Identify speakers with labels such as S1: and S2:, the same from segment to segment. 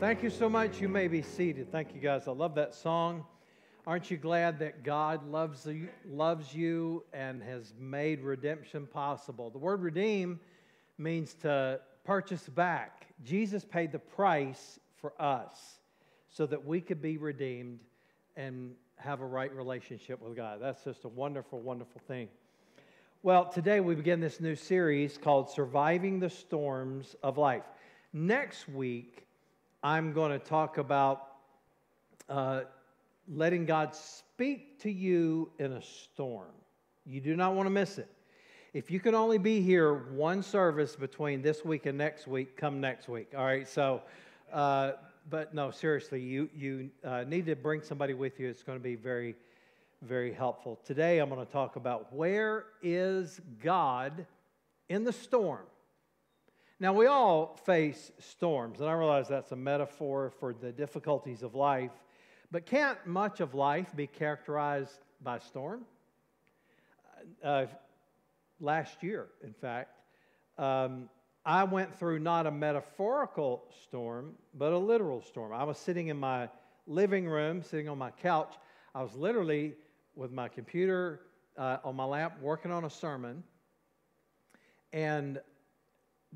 S1: Thank you so much. You may be seated. Thank you, guys. I love that song. Aren't you glad that God loves you, loves you and has made redemption possible? The word redeem means to purchase back. Jesus paid the price for us so that we could be redeemed and have a right relationship with God. That's just a wonderful, wonderful thing. Well, today we begin this new series called Surviving the Storms of Life. Next week, I'm going to talk about uh, letting God speak to you in a storm. You do not want to miss it. If you can only be here one service between this week and next week, come next week. All right. So, uh, but no, seriously, you you uh, need to bring somebody with you. It's going to be very, very helpful. Today, I'm going to talk about where is God in the storm. Now, we all face storms, and I realize that's a metaphor for the difficulties of life, but can't much of life be characterized by storm? Uh, last year, in fact, um, I went through not a metaphorical storm, but a literal storm. I was sitting in my living room, sitting on my couch. I was literally with my computer uh, on my lap working on a sermon. And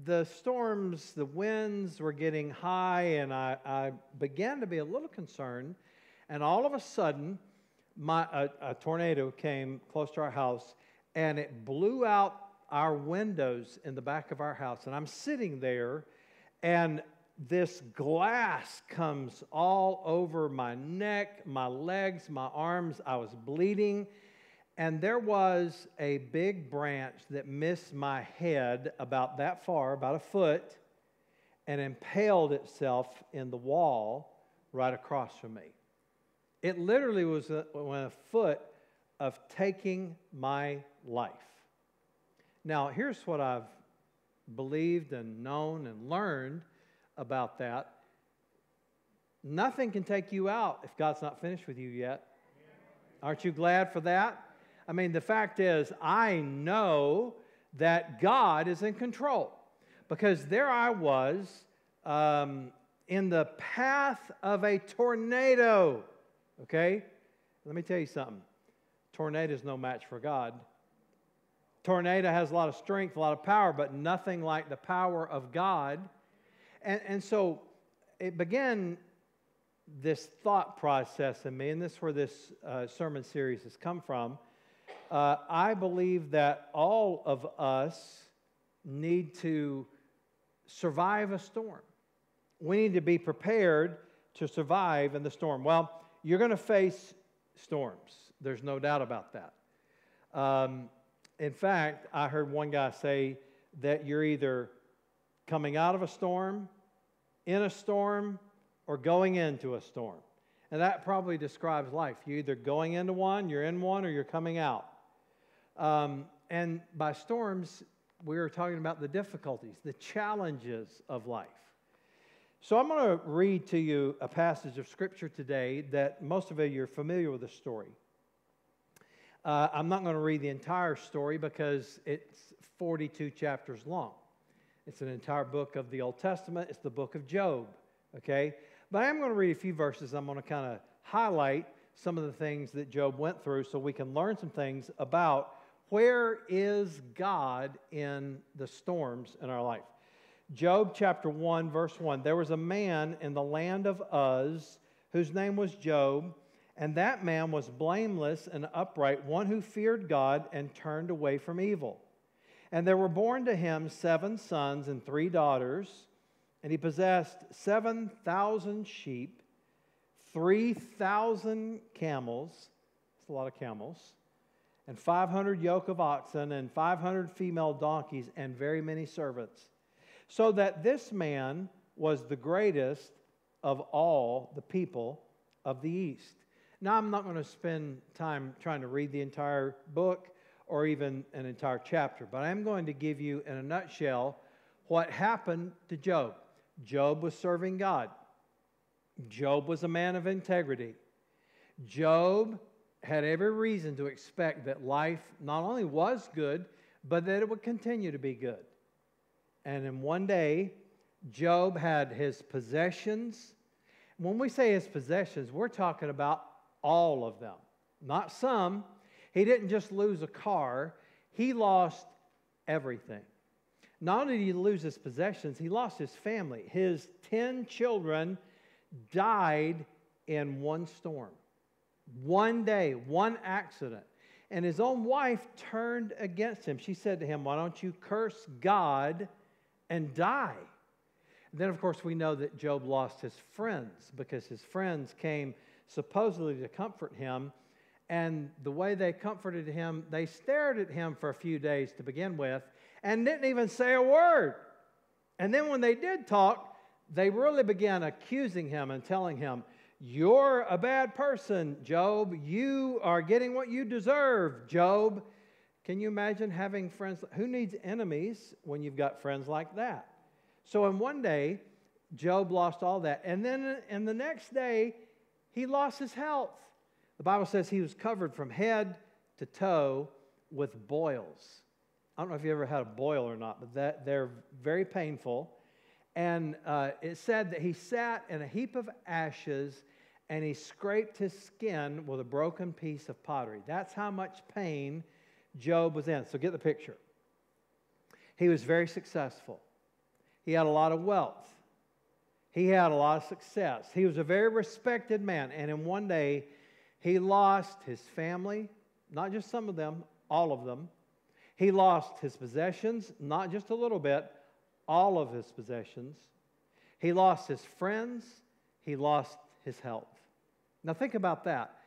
S1: the storms, the winds were getting high, and I, I, began to be a little concerned. And all of a sudden, my, a, a tornado came close to our house, and it blew out our windows in the back of our house. And I'm sitting there, and this glass comes all over my neck, my legs, my arms. I was bleeding. And there was a big branch that missed my head about that far, about a foot, and impaled itself in the wall right across from me. It literally was a, foot of taking my life. Now, here's what I've believed and known and learned about that. Nothing can take you out if God's not finished with you yet. Aren't you glad for that? I mean, the fact is, I know that God is in control because there I was um, in the path of a tornado. Okay? Let me tell you something tornado is no match for God. Tornado has a lot of strength, a lot of power, but nothing like the power of God. And, and so it began this thought process in me, and this is where this uh, sermon series has come from uh, I believe that all of us need to survive a storm. We need to be prepared to survive in the storm. Well, you're going to face storms. There's no doubt about that. Um, in fact, I heard one guy say that you're either coming out of a storm, in a storm, or going into a storm. And that probably describes life. You're either going into one, you're in one, or you're coming out. Um, and by storms, we are talking about the difficulties, the challenges of life. So I'm going to read to you a passage of Scripture today that most of you are familiar with the story. Uh, I'm not going to read the entire story because it's 42 chapters long. It's an entire book of the Old Testament. It's the book of Job, okay? But I am going to read a few verses. I'm going to kind of highlight some of the things that Job went through so we can learn some things about where is God in the storms in our life? Job chapter 1, verse 1 There was a man in the land of Uz whose name was Job, and that man was blameless and upright, one who feared God and turned away from evil. And there were born to him seven sons and three daughters, and he possessed 7,000 sheep, 3,000 camels. That's a lot of camels and 500 yoke of oxen, and 500 female donkeys, and very many servants. So that this man was the greatest of all the people of the East. Now, I'm not going to spend time trying to read the entire book or even an entire chapter, but I'm going to give you, in a nutshell, what happened to Job. Job was serving God, Job was a man of integrity. Job had every reason to expect that life not only was good, but that it would continue to be good. And in one day, Job had his possessions When we say his possessions, we're talking about all of them, not some. He didn't just lose a car, he lost everything. Not only did he lose his possessions, he lost his family. His 10 children died in one storm, one day, one accident. And his own wife turned against him. She said to him, Why don't you curse God and die? And then, of course, we know that Job lost his friends because his friends came supposedly to comfort him. And the way they comforted him, they stared at him for a few days to begin with and didn't even say a word. And then when they did talk, they really began accusing him and telling him, You're a bad person, Job. You are getting what you deserve, Job. Can you imagine having friends? Who needs enemies when you've got friends like that? So, in one day, Job lost all that. And then in the next day, he lost his health. The Bible says he was covered from head to toe with boils. I don't know if you ever had a boil or not, but that, they're very painful. And uh, it said that he sat in a heap of ashes and he scraped his skin with a broken piece of pottery. That's how much pain Job was in. So get the picture. He was very successful, he had a lot of wealth, he had a lot of success. He was a very respected man. And in one day, he lost his family, not just some of them, all of them. He lost his possessions, not just a little bit, all of his possessions. He lost his friends. He lost his health. Now, think about that.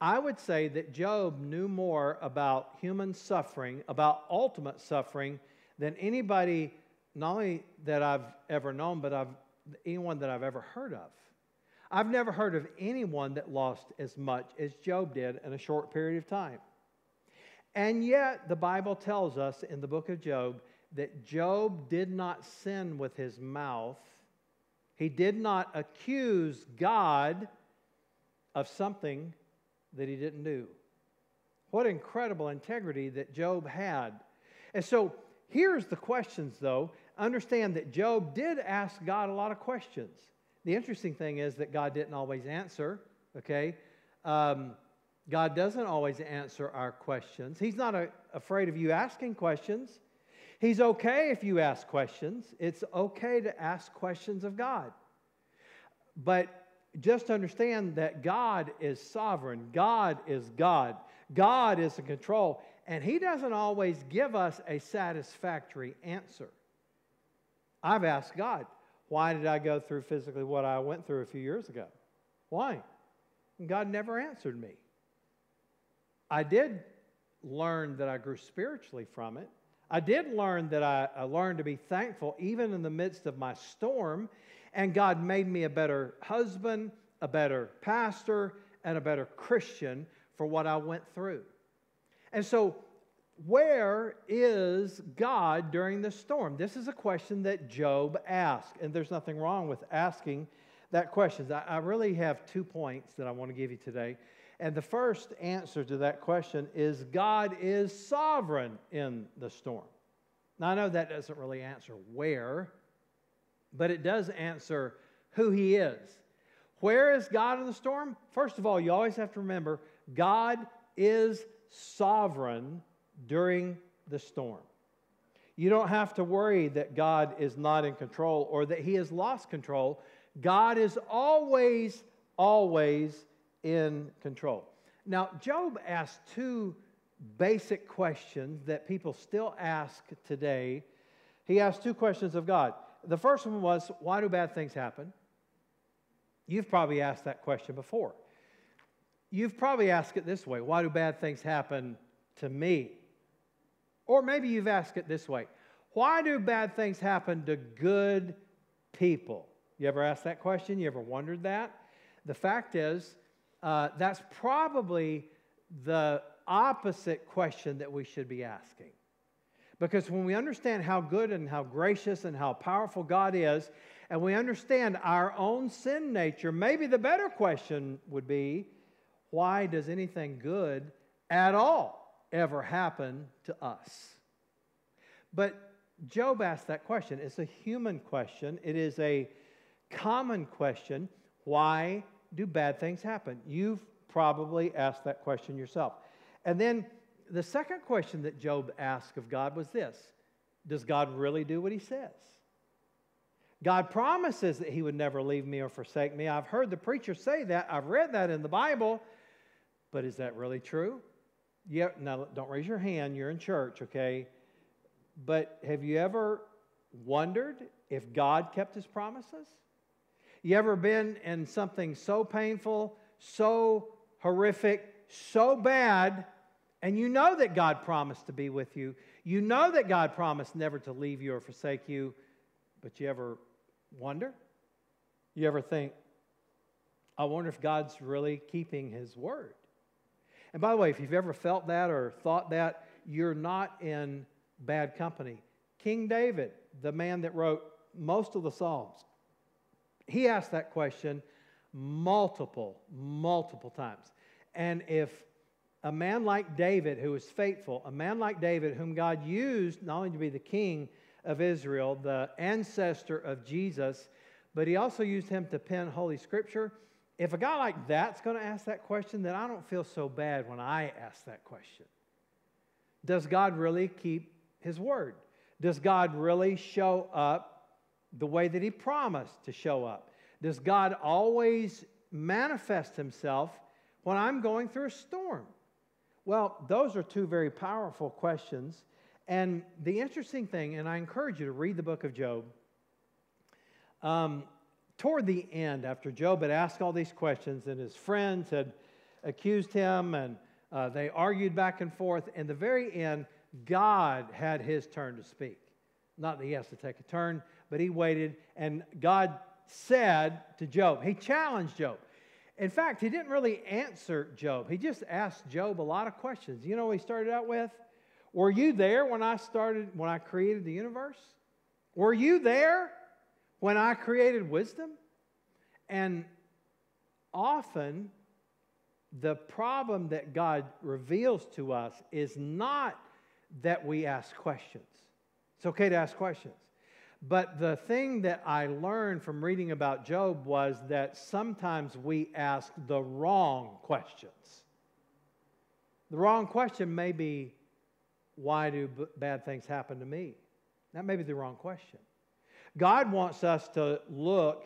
S1: I would say that Job knew more about human suffering, about ultimate suffering, than anybody, not only that I've ever known, but I've, anyone that I've ever heard of. I've never heard of anyone that lost as much as Job did in a short period of time. And yet, the Bible tells us in the book of Job that Job did not sin with his mouth. He did not accuse God of something that he didn't do. What incredible integrity that Job had. And so here's the questions, though. Understand that Job did ask God a lot of questions. The interesting thing is that God didn't always answer, okay? Um, God doesn't always answer our questions. He's not a, afraid of you asking questions. He's okay if you ask questions. It's okay to ask questions of God. But just understand that God is sovereign, God is God, God is in control, and He doesn't always give us a satisfactory answer. I've asked God, why did I go through physically what I went through a few years ago? Why? And God never answered me. I did learn that I grew spiritually from it. I did learn that I, I, learned to be thankful even in the midst of my storm. And God made me a better husband, a better pastor, and a better Christian for what I went through. And so, where is God during the storm? This is a question that Job asked. And there's nothing wrong with asking that question. I, really have two points that I want to give you today. And the first answer to that question is God is sovereign in the storm. Now, I know that doesn't really answer where, but it does answer who He is. Where is God in the storm? First of all, you always have to remember God is sovereign during the storm. You don't have to worry that God is not in control or that He has lost control. God is always, always in control. Now, Job asked two basic questions that people still ask today. He asked two questions of God. The first one was, Why do bad things happen? You've probably asked that question before. You've probably asked it this way Why do bad things happen to me? Or maybe you've asked it this way Why do bad things happen to good people? You ever asked that question? You ever wondered that? The fact is, uh, that's probably the opposite question that we should be asking. Because when we understand how good and how gracious and how powerful God is, and we understand our own sin nature, maybe the better question would be why does anything good at all ever happen to us? But Job asked that question. It's a human question, it is a common question Why do bad things happen? You've probably asked that question yourself. And then the second question that Job asked of God was this Does God really do what he says? God promises that he would never leave me or forsake me. I've heard the preacher say that. I've read that in the Bible. But is that really true? Yeah, now don't raise your hand. You're in church, okay? But have you ever wondered if God kept his promises? You ever been in something so painful, so horrific, so bad, and you know that God promised to be with you? You know that God promised never to leave you or forsake you, but you ever wonder? You ever think, I wonder if God's really keeping his word? And by the way, if you've ever felt that or thought that, you're not in bad company. King David, the man that wrote most of the Psalms, he asked that question multiple, multiple times. And if a man like David, who was faithful, a man like David, whom God used not only to be the king of Israel, the ancestor of Jesus, but he also used him to pen Holy Scripture. If a guy like that's going to ask that question, then I don't feel so bad when I ask that question. Does God really keep his word? Does God really show up the way that He promised to show up? Does God always manifest Himself when I'm going through a storm? Well, those are two very powerful questions. And the interesting thing, and I encourage you to read the book of Job, um, toward the end, after Job had asked all these questions and his friends had accused him and uh, they argued back and forth, in the very end, God had his turn to speak. Not that he has to take a turn, but he waited, and God said to Job, he challenged Job. In fact, he didn't really answer Job. He just asked Job a lot of questions. You know what he started out with? Were you there when I started, when I created the universe? Were you there when I created wisdom? And often, the problem that God reveals to us is not that we ask questions. It's okay to ask questions. But the thing that I learned from reading about Job was that sometimes we ask the wrong questions. The wrong question may be, why do b- bad things happen to me? That may be the wrong question. God wants us to look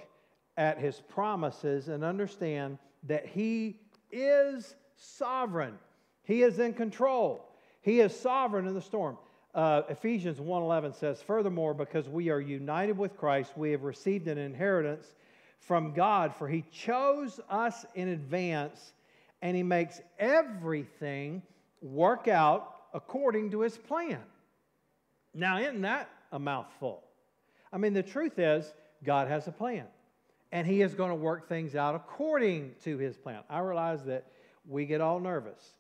S1: at his promises and understand that he is sovereign. He is in control. He is sovereign in the storm. Uh, Ephesians 1:11 says, "Furthermore, because we are united with Christ, we have received an inheritance from God, for he chose us in advance, and he makes everything work out according to his plan." Now, isn't that a mouthful? I mean, the truth is, God has a plan, and he is going to work things out according to his plan. I realize that we get all nervous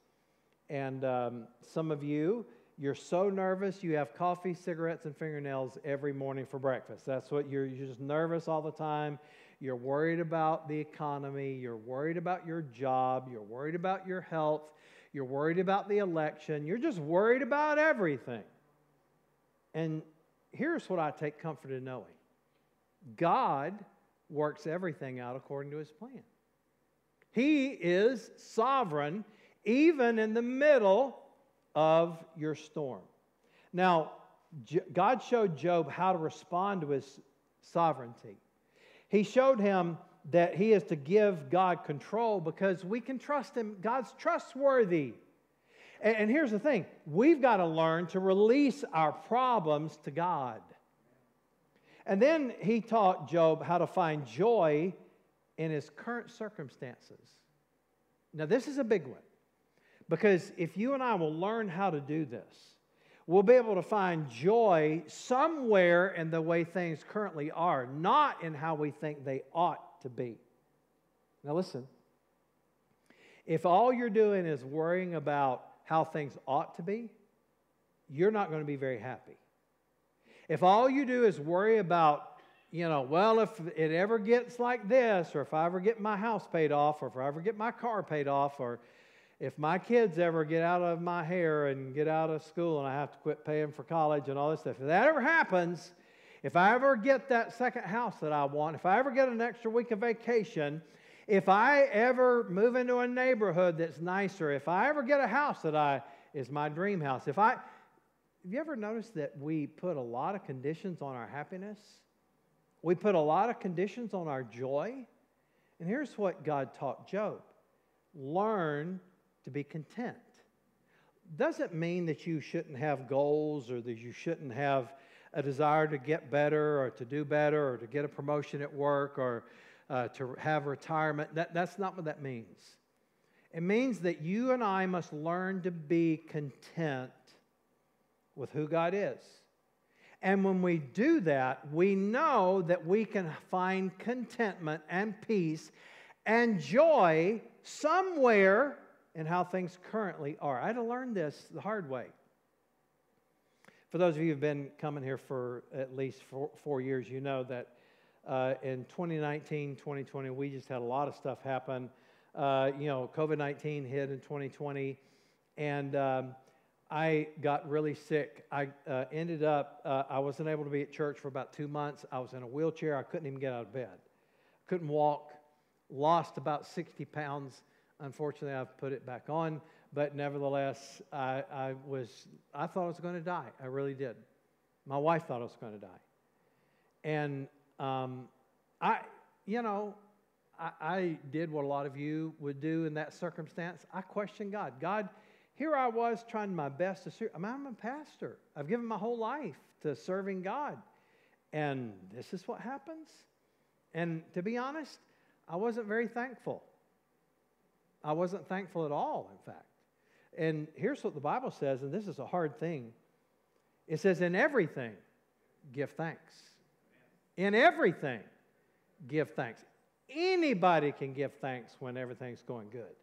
S1: and um, some of you, you're so nervous you have coffee, cigarettes, and fingernails every morning for breakfast. That's what you're, you're just nervous all the time. You're worried about the economy. You're worried about your job. You're worried about your health. You're worried about the election. You're just worried about everything. And here's what I take comfort in knowing God works everything out according to his plan. He is sovereign even in the middle of your storm. Now, God showed Job how to respond to his sovereignty. He showed him that he is to give God control because we can trust him. God's trustworthy. And, here's the thing we've got to learn to release our problems to God. And then he taught Job how to find joy in his current circumstances. Now, this is a big one. Because if you and I will learn how to do this, we'll be able to find joy somewhere in the way things currently are, not in how we think they ought to be. Now, listen. If all you're doing is worrying about how things ought to be, you're not going to be very happy. If all you do is worry about, you know, well, if it ever gets like this, or if I ever get my house paid off, or if I ever get my car paid off, or if my kids ever get out of my hair and get out of school and I have to quit paying for college and all this stuff, if that ever happens, if I ever get that second house that I want, if I ever get an extra week of vacation, if I ever move into a neighborhood that's nicer, if I ever get a house that I is my dream house, if I have you ever noticed that we put a lot of conditions on our happiness? We put a lot of conditions on our joy. And here's what God taught Job learn to be content. Doesn't mean that you shouldn't have goals or that you shouldn't have a desire to get better or to do better or to get a promotion at work or uh, to have retirement. That, that's not what that means. It means that you and I must learn to be content with who God is. And when we do that, we know that we can find contentment and peace and joy somewhere in how things currently are. I had to learn this the hard way. For those of you who've been coming here for at least four, four years, you know that uh, in 2019, 2020, we just had a lot of stuff happen. Uh, you know, COVID 19 hit in 2020, and um, I got really sick. I uh, ended up, uh, I wasn't able to be at church for about two months. I was in a wheelchair. I couldn't even get out of bed. Couldn't walk. Lost about 60 pounds. Unfortunately, I've put it back on but nevertheless, I, I was, I thought I was going to die. I really did. My wife thought I was going to die. And um, I, you know, I, I did what a lot of you would do in that circumstance. I questioned God. God, here I was trying my best to serve. I mean, I'm a pastor. I've given my whole life to serving God. And this is what happens. And to be honest, I wasn't very thankful. I wasn't thankful at all, in fact. And here's what the Bible says, and this is a hard thing it says, In everything, give thanks. In everything, give thanks. Anybody can give thanks when everything's going good.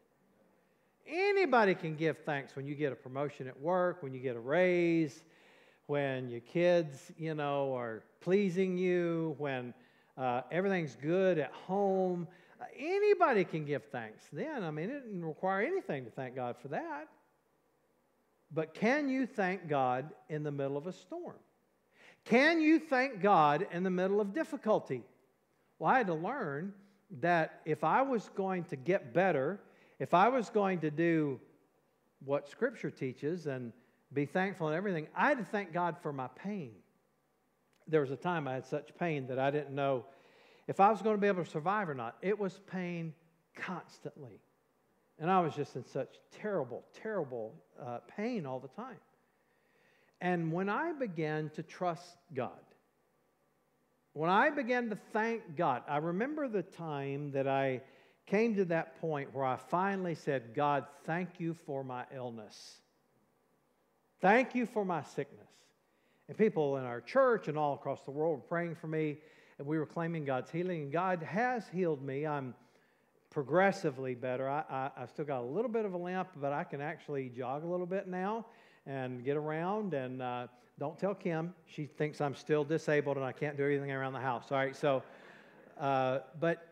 S1: Anybody can give thanks when you get a promotion at work, when you get a raise, when your kids, you know, are pleasing you, when uh, everything's good at home. Anybody can give thanks then. I mean, it didn't require anything to thank God for that. But can you thank God in the middle of a storm? Can you thank God in the middle of difficulty? Well, I had to learn that if I was going to get better, if I was going to do what Scripture teaches and be thankful in everything, I had to thank God for my pain. There was a time I had such pain that I didn't know if I was going to be able to survive or not. It was pain constantly. And I was just in such terrible, terrible uh, pain all the time. And when I began to trust God, when I began to thank God, I remember the time that I came to that point where I finally said, God, thank you for my illness. Thank you for my sickness. And people in our church and all across the world were praying for me, and we were claiming God's healing. And God has healed me. I'm progressively better. I, I, I, still got a little bit of a limp, but I can actually jog a little bit now and get around. And uh, don't tell Kim. She thinks I'm still disabled and I can't do anything around the house. All right, so, uh, but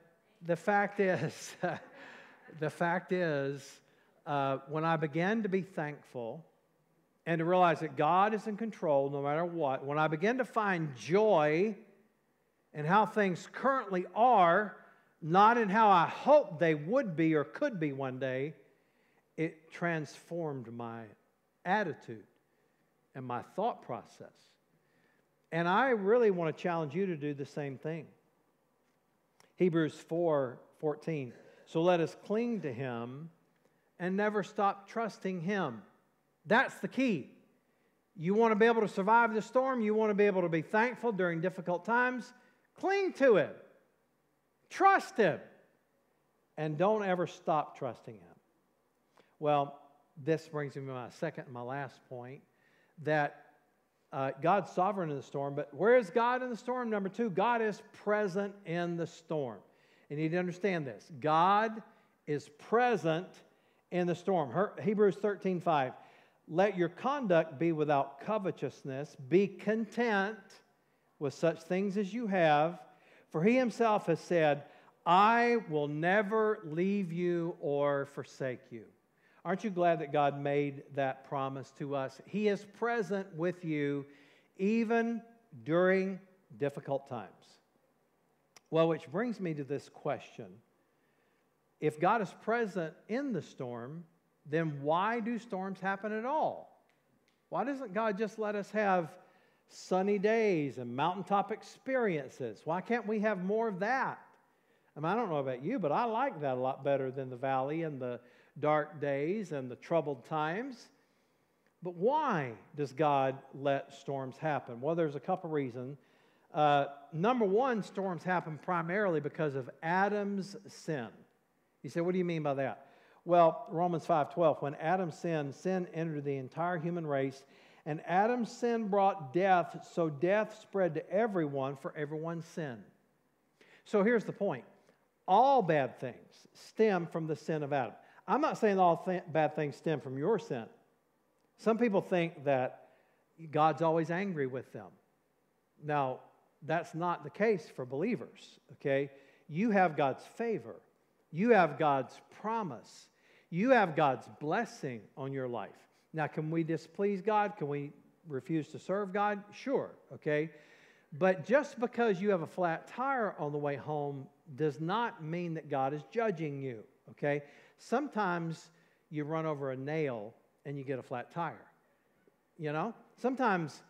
S1: the fact is, the fact is, uh, when I began to be thankful and to realize that God is in control no matter what, when I began to find joy in how things currently are, not in how I hoped they would be or could be one day, it transformed my attitude and my thought process. And I really want to challenge you to do the same thing. Hebrews 4 14. So let us cling to him and never stop trusting him. That's the key. You want to be able to survive the storm, you want to be able to be thankful during difficult times, cling to Him, Trust Him. And don't ever stop trusting Him. Well, this brings me to my second and my last point that uh, God's sovereign in the storm, but where is God in the storm? Number two, God is present in the storm. And you need to understand this God is present in the storm. Her, Hebrews 13 5. Let your conduct be without covetousness, be content with such things as you have for he himself has said, I will never leave you or forsake you. Aren't you glad that God made that promise to us? He is present with you even during difficult times. Well, which brings me to this question. If God is present in the storm, then why do storms happen at all? Why doesn't God just let us have sunny days and mountaintop experiences? Why can't we have more of that? I mean, I don't know about you, but I like that a lot better than the valley and the dark days and the troubled times. But why does God let storms happen? Well, there's a couple reasons. Uh, number one, storms happen primarily because of Adam's sin. You say, what do you mean by that? Well, Romans 5:12, when Adam sinned, sin entered the entire human race, and Adam's sin brought death, so death spread to everyone for everyone's sin. So here's the point. All bad things stem from the sin of Adam. I'm not saying all th- bad things stem from your sin. Some people think that God's always angry with them. Now, that's not the case for believers, okay? You have God's favor, you have God's promise, you have God's blessing on your life. Now, can we displease God? Can we refuse to serve God? Sure, okay? But just because you have a flat tire on the way home does not mean that God is judging you, okay? Sometimes you run over a nail and you get a flat tire. You know? Sometimes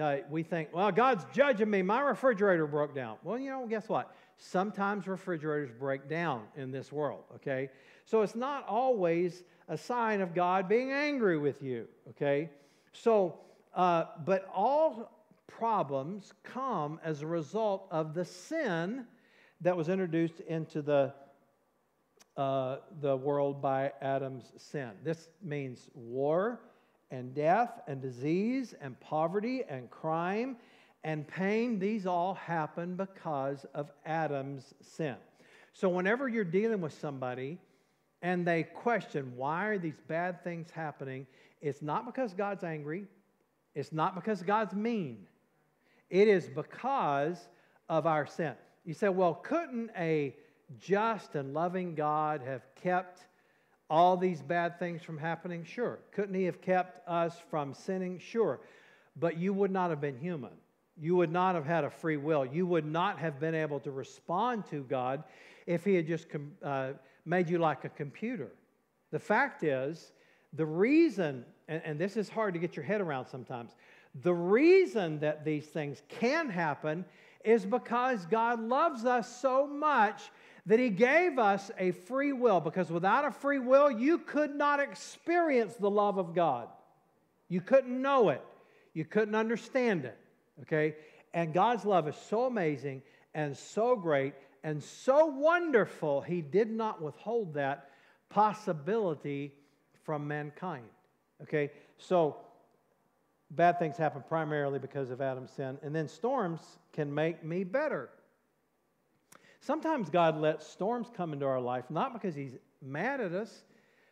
S1: uh, we think, well, God's judging me. My refrigerator broke down. Well, you know, guess what? Sometimes refrigerators break down in this world, okay? So it's not always a sign of God being angry with you, okay? So, uh, but all problems come as a result of the sin that was introduced into the uh, the world by Adam's sin. This means war and death and disease and poverty and crime and pain. These all happen because of Adam's sin. So, whenever you're dealing with somebody and they question, why are these bad things happening? It's not because God's angry, it's not because God's mean, it is because of our sin. You say, well, couldn't a just and loving God have kept all these bad things from happening? Sure. Couldn't He have kept us from sinning? Sure. But you would not have been human. You would not have had a free will. You would not have been able to respond to God if He had just uh, made you like a computer. The fact is, the reason, and, and this is hard to get your head around sometimes, the reason that these things can happen is because God loves us so much that He gave us a free will, because without a free will, you could not experience the love of God. You couldn't know it, you couldn't understand it, okay? And God's love is so amazing and so great and so wonderful, He did not withhold that possibility from mankind, okay? So, bad things happen primarily because of Adam's sin, and then storms can make me better. Sometimes God lets storms come into our life, not because He's mad at us,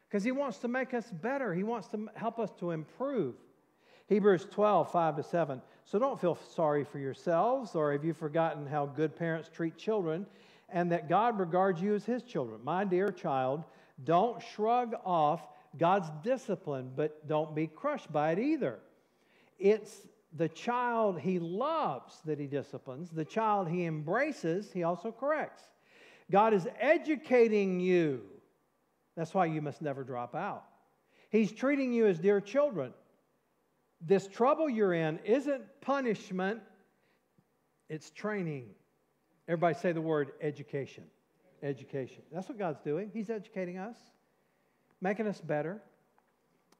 S1: because He wants to make us better. He wants to help us to improve. Hebrews 12, 5 to 7. So don't feel sorry for yourselves, or have you forgotten how good parents treat children and that God regards you as His children? My dear child, don't shrug off God's discipline, but don't be crushed by it either. It's the child he loves that he disciplines, the child he embraces, he also corrects. God is educating you. That's why you must never drop out. He's treating you as dear children. This trouble you're in isn't punishment, it's training. Everybody say the word education. Education. That's what God's doing. He's educating us, making us better.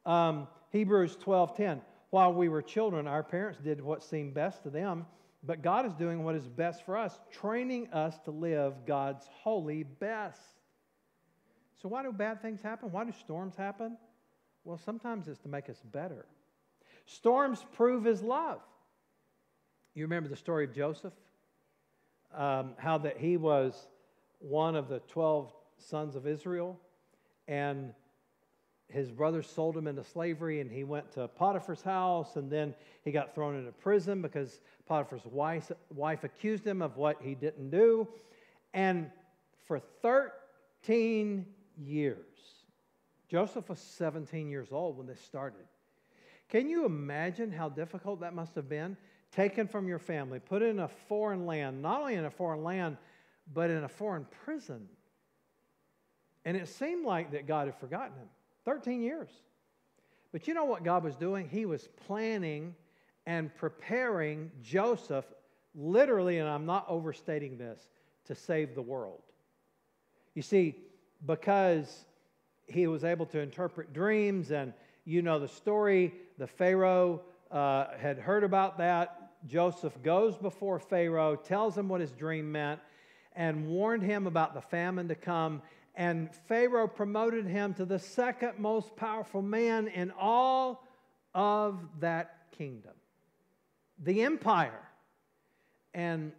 S1: Um, Hebrews 12 10 while we were children, our parents did what seemed best to them, but God is doing what is best for us, training us to live God's holy best. So, why do bad things happen? Why do storms happen? Well, sometimes it's to make us better. Storms prove His love. You remember the story of Joseph? Um, how that he was one of the 12 sons of Israel, and his brothers sold him into slavery and he went to Potiphar's house and then he got thrown into prison because Potiphar's wife, wife accused him of what he didn't do. And for 13 years, Joseph was 17 years old when this started. Can you imagine how difficult that must have been? taken from your family, put in a foreign land, not only in a foreign land, but in a foreign prison. And it seemed like that God had forgotten him 13 years. But you know what God was doing? He was planning and preparing Joseph, literally, and I'm not overstating this, to save the world. You see, because he was able to interpret dreams, and you know the story, the Pharaoh uh, had heard about that. Joseph goes before Pharaoh, tells him what his dream meant, and warned him about the famine to come. And Pharaoh promoted him to the second most powerful man in all of that kingdom, the empire. And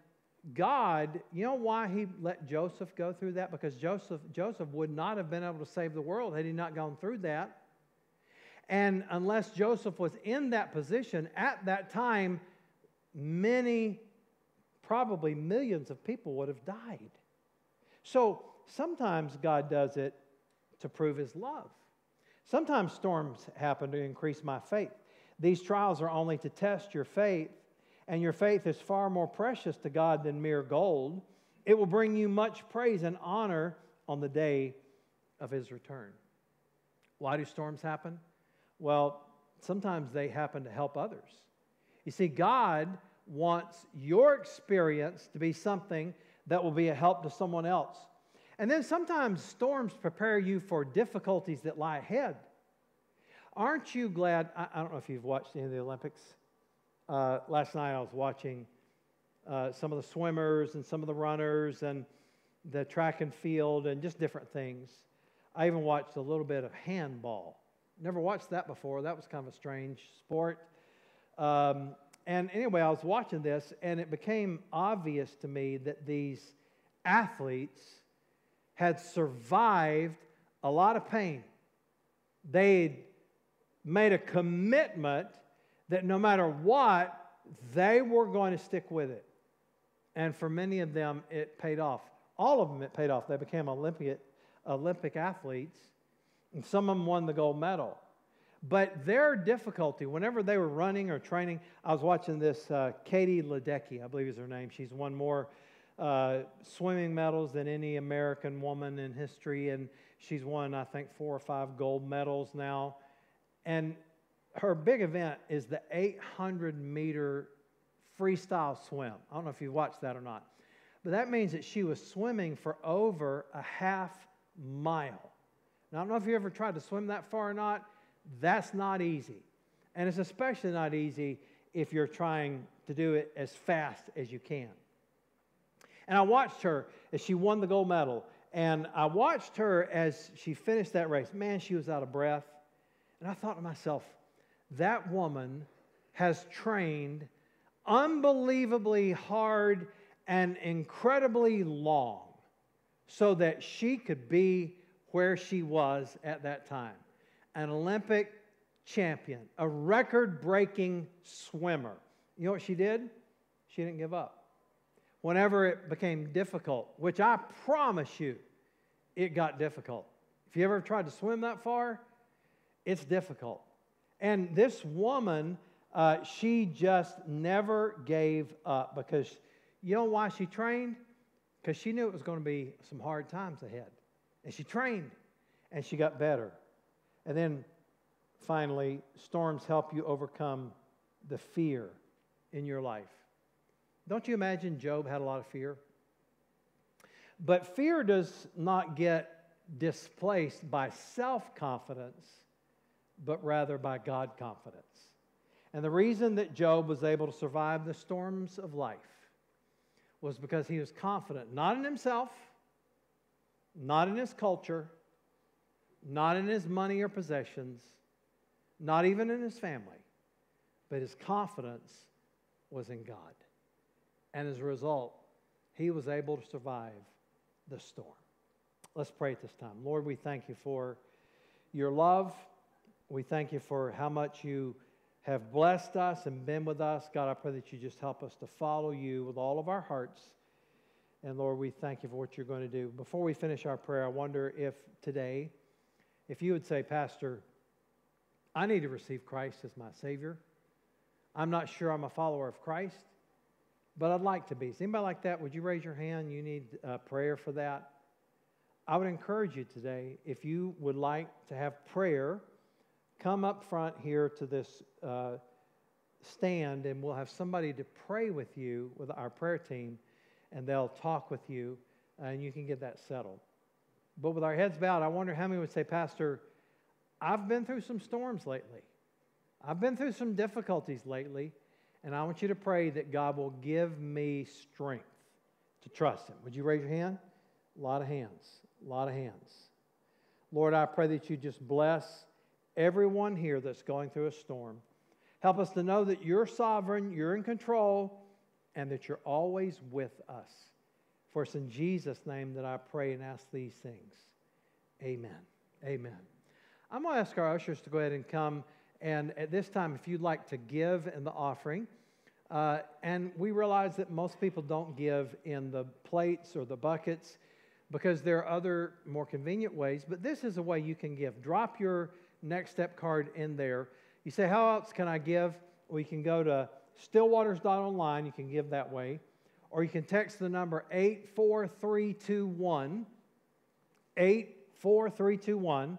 S1: God, you know why he let Joseph go through that? Because Joseph, Joseph would not have been able to save the world had he not gone through that. And unless Joseph was in that position at that time, many, probably millions of people would have died. So sometimes God does it to prove his love. Sometimes storms happen to increase my faith. These trials are only to test your faith, and your faith is far more precious to God than mere gold. It will bring you much praise and honor on the day of his return. Why do storms happen? Well, sometimes they happen to help others. You see, God wants your experience to be something that will be a help to someone else. And then sometimes storms prepare you for difficulties that lie ahead. Aren't you glad? I, I don't know if you've watched any of the Olympics. Uh, last night I was watching uh, some of the swimmers and some of the runners and the track and field and just different things. I even watched a little bit of handball. Never watched that before. That was kind of a strange sport. Um, and anyway, I was watching this, and it became obvious to me that these athletes had survived a lot of pain. They'd made a commitment that no matter what, they were going to stick with it. And for many of them, it paid off. All of them, it paid off. They became Olympic, Olympic athletes, and some of them won the gold medal. But their difficulty, whenever they were running or training, I was watching this uh, Katie Ledecky, I believe is her name. She's won more uh, swimming medals than any American woman in history, and she's won, I think, four or five gold medals now. And her big event is the 800 meter freestyle swim. I don't know if you've watched that or not, but that means that she was swimming for over a half mile. Now, I don't know if you ever tried to swim that far or not. That's not easy. And it's especially not easy if you're trying to do it as fast as you can. And I watched her as she won the gold medal. And I watched her as she finished that race. Man, she was out of breath. And I thought to myself, that woman has trained unbelievably hard and incredibly long so that she could be where she was at that time an Olympic champion, a record breaking swimmer. You know what she did? She didn't give up whenever it became difficult, which I promise you, it got difficult. If you ever tried to swim that far, it's difficult. And this woman, uh, she just never gave up because you know why she trained? Because she knew it was going to be some hard times ahead. And she trained and she got better. And then finally, storms help you overcome the fear in your life. Don't you imagine Job had a lot of fear? But fear does not get displaced by self confidence, but rather by God confidence. And the reason that Job was able to survive the storms of life was because he was confident, not in himself, not in his culture, not in his money or possessions, not even in his family, but his confidence was in God. And as a result, he was able to survive the storm. Let's pray at this time. Lord, we thank you for your love. We thank you for how much you have blessed us and been with us. God, I pray that you just help us to follow you with all of our hearts. And Lord, we thank you for what you're going to do. Before we finish our prayer, I wonder if today, if you would say, Pastor, I need to receive Christ as my Savior. I'm not sure I'm a follower of Christ, but I'd like to be. Is anybody like that? Would you raise your hand? You need uh, prayer for that? I would encourage you today, if you would like to have prayer, come up front here to this uh, stand and we'll have somebody to pray with you with our prayer team and they'll talk with you and you can get that settled. But with our heads bowed, I wonder how many would say, Pastor, I've been through some storms lately. I've been through some difficulties lately, and I want you to pray that God will give me strength to trust Him. Would you raise your hand? A lot of hands. A lot of hands. Lord, I pray that you just bless everyone here that's going through a storm. Help us to know that you're sovereign, you're in control, and that you're always with us. For it's in Jesus' name that I pray and ask these things. Amen. Amen. I'm going to ask our ushers to go ahead and come. And at this time, if you'd like to give in the offering, uh, and we realize that most people don't give in the plates or the buckets because there are other more convenient ways, but this is a way you can give. Drop your next step card in there. You say, How else can I give? You can go to stillwaters.online, you can give that way, or you can text the number 84321. 84321.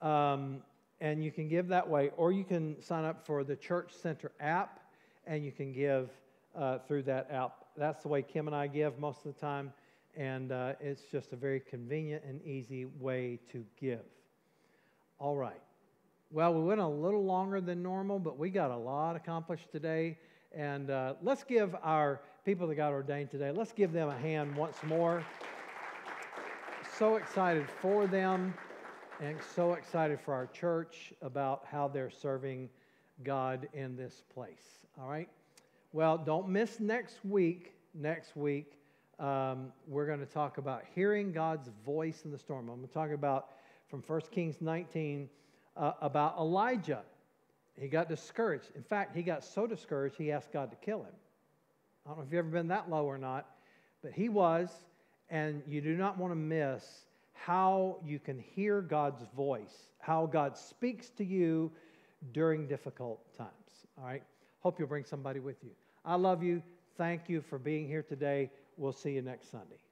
S1: Um, and you can give that way, or you can sign up for the Church Center app and you can give uh, through that app. That's the way Kim and I give most of the time, and uh, it's just a very convenient and easy way to give. All right. Well, we went a little longer than normal, but we got a lot accomplished today. And uh, let's give our people that got ordained today, let's give them a hand once more. So excited for them and so excited for our church about how they're serving God in this place. All right? Well, don't miss next week. Next week, um, we're going to talk about hearing God's voice in the storm. I'm going to talk about from 1 Kings 19 uh, about Elijah. He got discouraged. In fact, he got so discouraged, he asked God to kill him. I don't know if you've ever been that low or not, but he was, and you do not want to miss how you can hear God's voice, how God speaks to you during difficult times. All right? Hope you'll bring somebody with you. I love you. Thank you for being here today. We'll see you next Sunday.